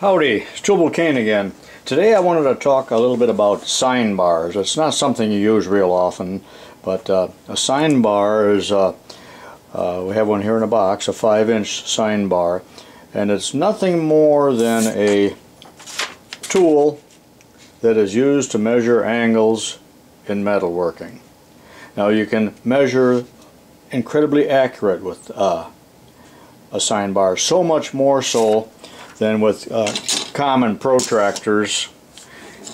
Howdy, it's Tubal Cain again. Today I wanted to talk a little bit about sine bars. It's not something you use real often, but uh, a sine bar is, uh, uh, we have one here in a box, a 5 inch sine bar, and it's nothing more than a tool that is used to measure angles in metalworking. Now you can measure incredibly accurate with uh, a sine bar, so much more so than with uh, common protractors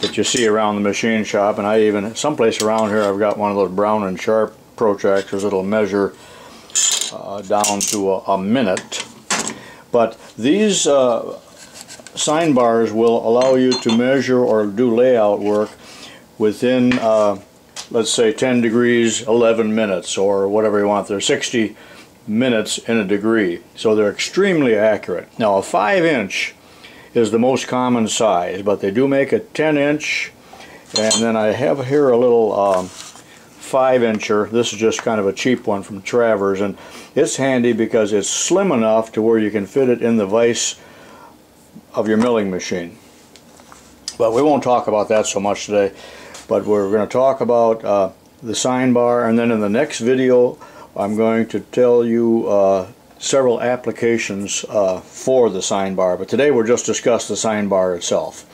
that you see around the machine shop. And I even someplace around here I've got one of those Brown and Sharpe protractors that'll measure uh, down to a, a, minute. But these uh, sine bars will allow you to measure or do layout work within uh, let's say 10 degrees 11 minutes or whatever you want there 60 minutes in a degree. So they're extremely accurate. Now a 5 inch is the most common size, but they do make a 10 inch and then I have here a little um, 5 incher. This is just kind of a cheap one from Travers and it's handy because it's slim enough to where you can fit it in the vise of your milling machine. But we won't talk about that so much today. But we're going to talk about uh, the sine bar and then in the next video I'm going to tell you uh, several applications uh, for the sine bar, but today we'll just discuss the sine bar itself.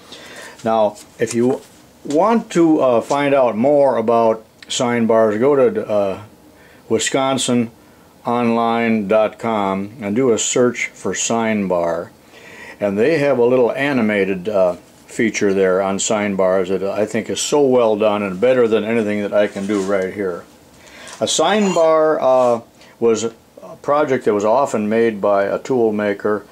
Now, if you want to uh, find out more about sine bars, go to uh, wisconsinonline.com and do a search for sine bar. And they have a little animated uh, feature there on sine bars that I think is so well done and better than anything that I can do right here. A sine bar uh, was a project that was often made by a tool maker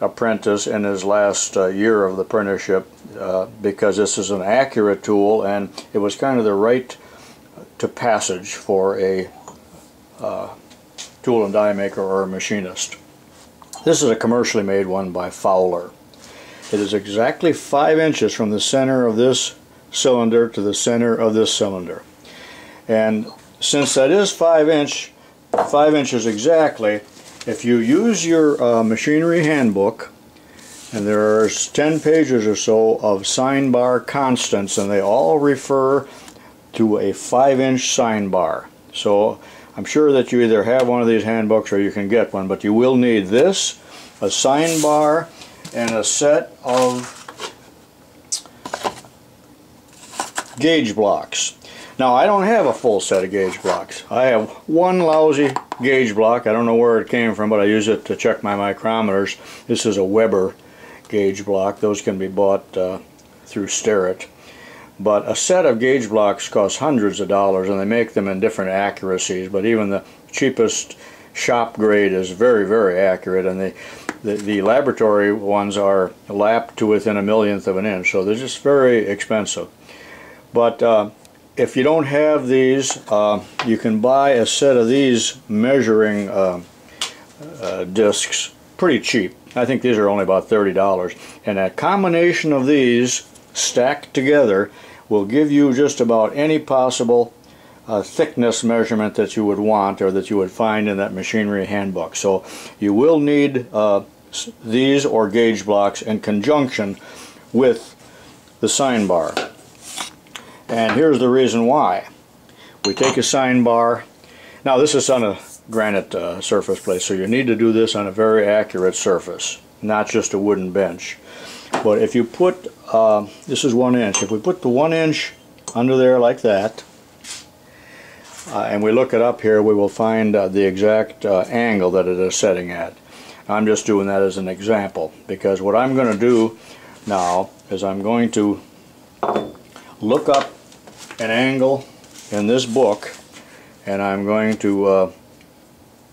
apprentice in his last uh, year of the apprenticeship uh, because this is an accurate tool and it was kind of the rite to passage for a uh, tool and die maker or a machinist. This is a commercially made one by Fowler. It is exactly 5 inches from the center of this cylinder to the center of this cylinder. And since that is 5 inch, 5 inches exactly, if you use your uh, machinery handbook, and there's 10 pages or so of sine bar constants, and they all refer to a 5 inch sine bar. So I'm sure that you either have one of these handbooks or you can get one, but you will need this, a sine bar, and a set of gauge blocks. Now I don't have a full set of gauge blocks. I have one lousy gauge block. I don't know where it came from, but I use it to check my micrometers. This is a Webber gauge block. Those can be bought uh, through Starrett. But a set of gauge blocks costs hundreds of dollars and they make them in different accuracies, but even the cheapest shop grade is very, very accurate and the, the, the laboratory ones are lapped to within a millionth of an inch, so they're just very expensive. But uh, if you don't have these, uh, you can buy a set of these measuring uh, uh, discs pretty cheap. I think these are only about $30. And a combination of these stacked together will give you just about any possible uh, thickness measurement that you would want or that you would find in that machinery handbook. So you will need uh, these or gauge blocks in conjunction with the sine bar. And here's the reason why. We take a sine bar. Now this is on a granite uh, surface plate, so you need to do this on a very accurate surface, not just a wooden bench. But if you put, uh, this is one inch, if we put the one inch under there like that, uh, and we look it up here, we will find uh, the exact uh, angle that it is setting at. I'm just doing that as an example, because what I'm going to do now is I'm going to look up an angle in this book and I'm going to uh,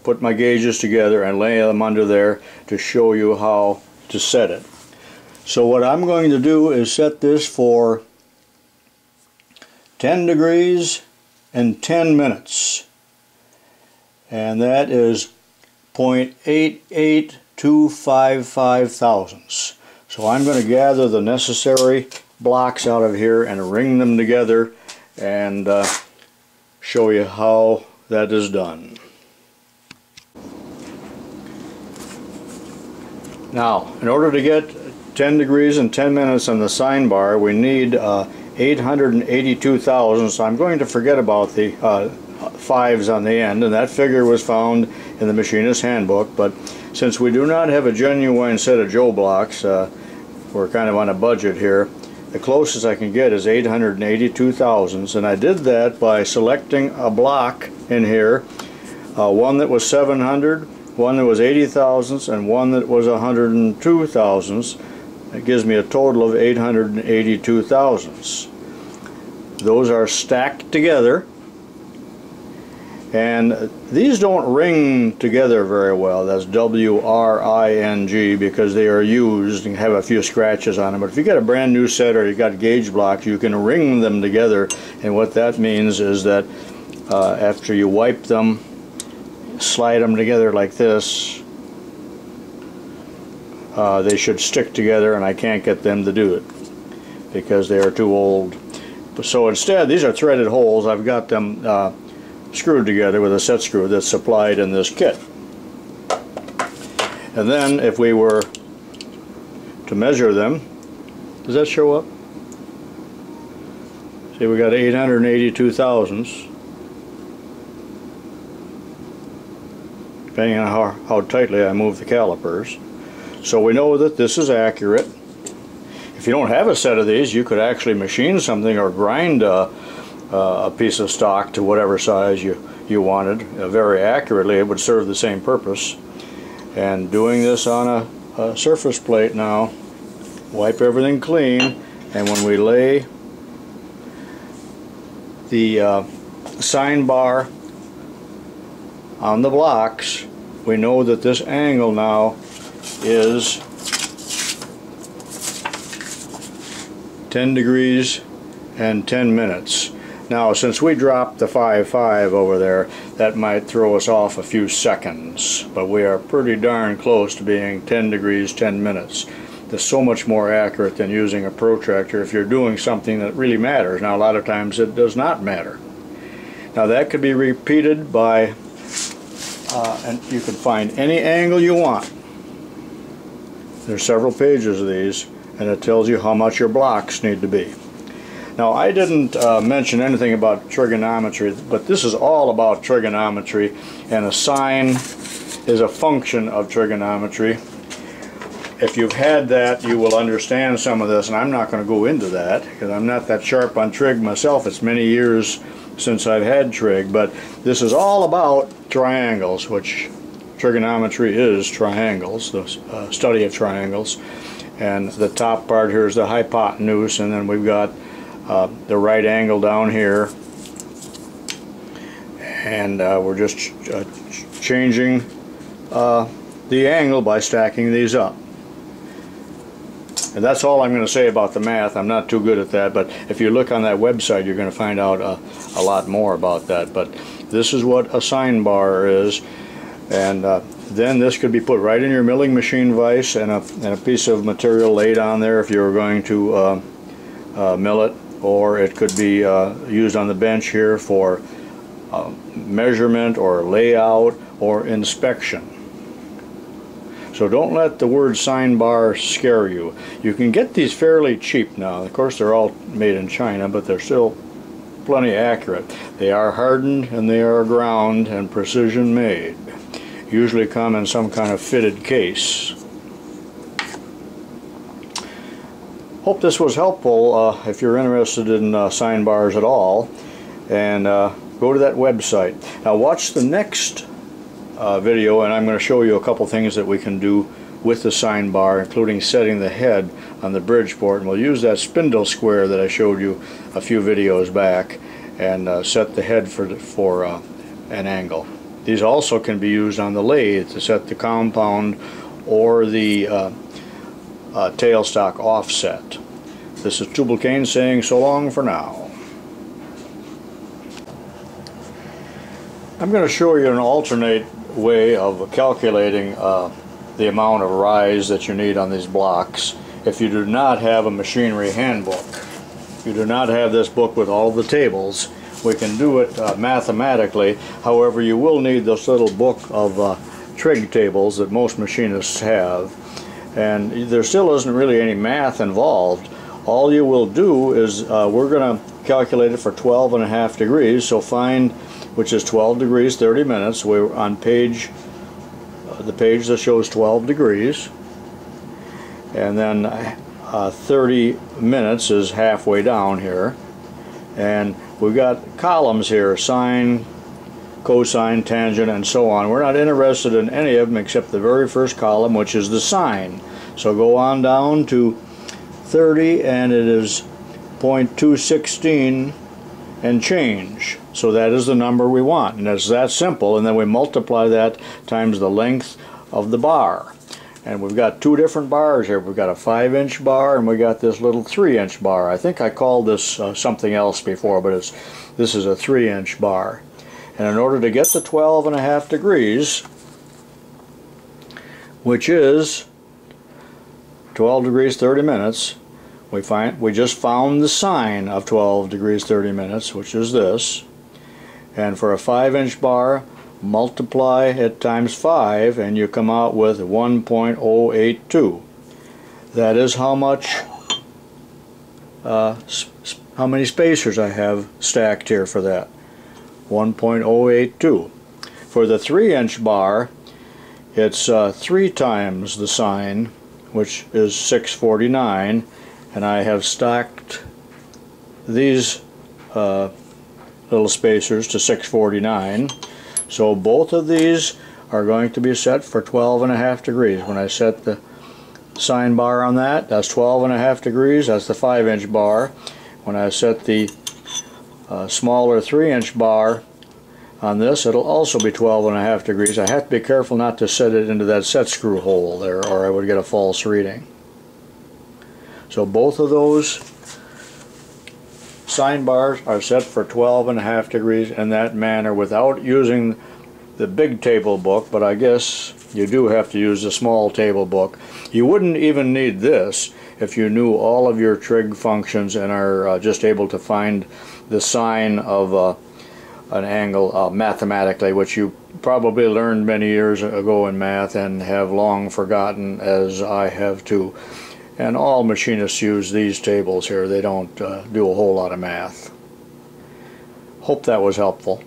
put my gauges together and lay them under there to show you how to set it. So what I'm going to do is set this for 10 degrees and 10 minutes and that is 0.88255 thousandths. So I'm going to gather the necessary blocks out of here and ring them together and uh, show you how that is done. Now, in order to get 10 degrees and 10 minutes on the sine bar. We need uh, 882 thousandths. So I'm going to forget about the uh, fives on the end, and that figure was found in the machinist's handbook. But since we do not have a genuine set of Jo blocks, uh, we're kind of on a budget here. The closest I can get is 882 thousandths, and I did that by selecting a block in here, uh, one that was 700, one that was 80 thousandths, and one that was 102 thousandths. That gives me a total of 882 thousandths. Those are stacked together and these don't ring together very well. That's W-R-I-N-G because they are used and have a few scratches on them. But if you got a brand new set or you got gauge blocks, you can ring them together. And what that means is that uh, after you wipe them, slide them together like this, uh, they should stick together and I can't get them to do it because they are too old. So instead, these are threaded holes. I've got them uh, screwed together with a set screw that's supplied in this kit. And then if we were to measure them, does that show up? See we got 882 thousandths. Depending on how, how tightly I move the calipers. So we know that this is accurate. If you don't have a set of these, you could actually machine something or grind uh, a piece of stock to whatever size you, you wanted uh, very accurately. It would serve the same purpose. And doing this on a, a surface plate now, wipe everything clean, and when we lay the uh, sine bar on the blocks, we know that this angle now is 10 degrees and 10 minutes. Now, since we dropped the 5.5 over there, that might throw us off a few seconds, but we are pretty darn close to being 10 degrees 10 minutes. That's so much more accurate than using a protractor if you're doing something that really matters. Now, a lot of times it does not matter. Now, that could be repeated by, uh, and you can find any angle you want. There's several pages of these, and it tells you how much your blocks need to be. Now I didn't uh, mention anything about trigonometry, but this is all about trigonometry and a sine is a function of trigonometry. If you've had that, you will understand some of this, and I'm not going to go into that because I'm not that sharp on trig myself. It's many years since I've had trig, but this is all about triangles, which trigonometry is triangles, the uh, study of triangles. And the top part here is the hypotenuse, and then we've got uh, the right angle down here. And uh, we're just ch uh, ch changing uh, the angle by stacking these up. And that's all I'm going to say about the math. I'm not too good at that but if you look on that website you're going to find out uh, a lot more about that. But this is what a sine bar is. And uh, then this could be put right in your milling machine vise and a, and a piece of material laid on there if you were going to uh, mill it or it could be uh, used on the bench here for uh, measurement or layout or inspection. So don't let the word sine bar scare you. You can get these fairly cheap now. Of course they're all made in China but they're still plenty accurate. They are hardened and they are ground and precision made. Usually come in some kind of fitted case. Hope this was helpful uh, if you're interested in uh, sine bars at all and uh, go to that website. Now watch the next uh, video and I'm going to show you a couple things that we can do with the sine bar including setting the head on the Bridgeport and we'll use that spindle square that I showed you a few videos back and uh, set the head for, for uh, an angle. These also can be used on the lathe to set the compound or the uh, tailstock offset. This is Tubal Cain saying so long for now. I'm going to show you an alternate way of calculating uh, the amount of rise that you need on these blocks if you do not have a machinery handbook. If you do not have this book with all the tables, we can do it uh, mathematically. However, you will need this little book of uh, trig tables that most machinists have and there still isn't really any math involved. All you will do is uh, we're going to calculate it for 12 and a half degrees, so find which is 12 degrees 30 minutes. We're on page, uh, the page that shows 12 degrees, and then uh, 30 minutes is halfway down here, and we've got columns here, sine, cosine, tangent, and so on. We're not interested in any of them except the very first column, which is the sine. So go on down to 30, and it is 0.216 and change. So that is the number we want, and it's that simple, and then we multiply that times the length of the bar. And we've got two different bars here. We've got a 5 inch bar and we got this little 3 inch bar. I think I called this uh, something else before, but it's this is a 3 inch bar. And in order to get the 12 and a half degrees, which is 12 degrees 30 minutes, we find we just found the sine of 12 degrees 30 minutes, which is this. And for a 5 inch bar, multiply it times 5 and you come out with 1.082. That is how much uh, how many spacers I have stacked here for that. 1.082. For the 3 inch bar, it's uh, 3 times the sine, which is 649, and I have stacked these uh, little spacers to 649. So both of these are going to be set for 12 and a half degrees. When I set the sine bar on that, that's 12 and a half degrees. That's the 5 inch bar. When I set the uh, smaller 3 inch bar on this. It'll also be 12 and a half degrees. I have to be careful not to set it into that set screw hole there or I would get a false reading. So both of those sine bars are set for 12 and a half degrees in that manner without using the big table book but I guess you do have to use the small table book. You wouldn't even need this if you knew all of your trig functions and are uh, just able to find the sine of uh, an angle uh, mathematically, which you probably learned many years ago in math and have long forgotten, as I have too. And all machinists use these tables here. They don't uh, do a whole lot of math. Hope that was helpful.